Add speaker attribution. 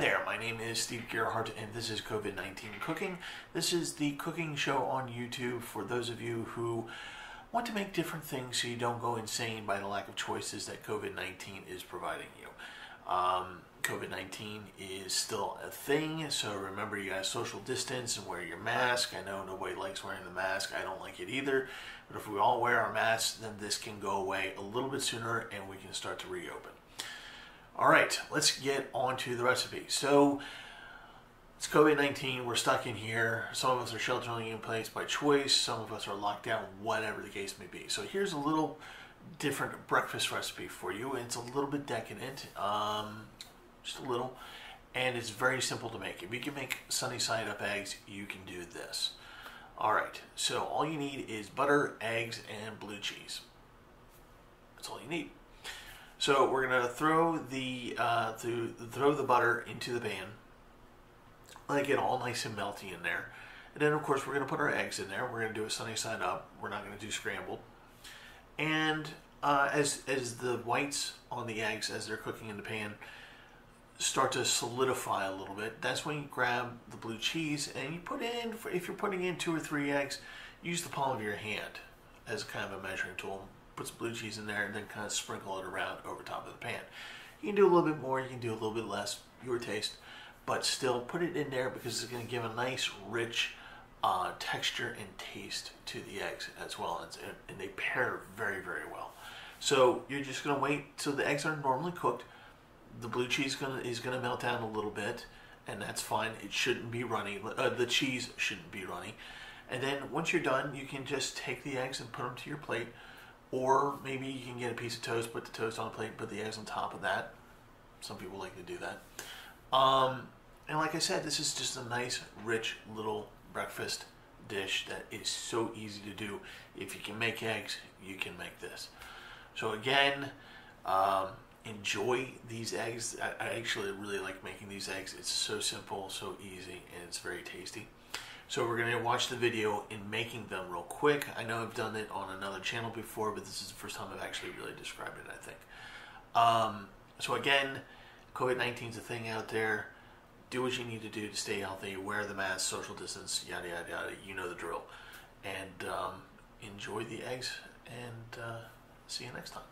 Speaker 1: there, my name is Steve Gerhardt and this is COVID 19 Cooking. This is the cooking show on YouTube for those of you who want to make different things so you don't go insane by the lack of choices that COVID 19 is providing you. Um, COVID 19 is still a thing, so remember you guys social distance and wear your mask. I know nobody likes wearing the mask, I don't like it either, but if we all wear our masks, then this can go away a little bit sooner and we can start to reopen. All right, let's get on to the recipe. So, it's COVID 19, we're stuck in here. Some of us are sheltering in place by choice, some of us are locked down, whatever the case may be. So, here's a little different breakfast recipe for you. It's a little bit decadent, um, just a little, and it's very simple to make. If you can make sunny side up eggs, you can do this. All right, so all you need is butter, eggs, and blue cheese. That's all you need. So we're gonna throw the uh, throw the butter into the pan. Let it get all nice and melty in there. And then of course we're gonna put our eggs in there. We're gonna do it sunny side up. We're not gonna do scrambled. And uh, as as the whites on the eggs as they're cooking in the pan start to solidify a little bit, that's when you grab the blue cheese and you put in. If you're putting in two or three eggs, use the palm of your hand as kind of a measuring tool put some blue cheese in there, and then kind of sprinkle it around over top of the pan. You can do a little bit more, you can do a little bit less, your taste, but still put it in there because it's going to give a nice, rich uh, texture and taste to the eggs as well, and, and they pair very, very well. So you're just going to wait till the eggs are normally cooked. The blue cheese gonna, is going to melt down a little bit, and that's fine. It shouldn't be runny. Uh, the cheese shouldn't be runny. And then once you're done, you can just take the eggs and put them to your plate. Or maybe you can get a piece of toast, put the toast on a plate, put the eggs on top of that. Some people like to do that. Um, and like I said, this is just a nice, rich little breakfast dish that is so easy to do. If you can make eggs, you can make this. So again, um, enjoy these eggs. I, I actually really like making these eggs. It's so simple, so easy, and it's very tasty. So we're going to watch the video in making them real quick. I know I've done it on another channel before, but this is the first time I've actually really described it, I think. Um, so again, COVID-19 is a thing out there. Do what you need to do to stay healthy. Wear the mask, social distance, yada, yada, yada. You know the drill. And um, enjoy the eggs, and uh, see you next time.